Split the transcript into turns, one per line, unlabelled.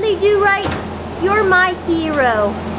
you do right, you're my hero.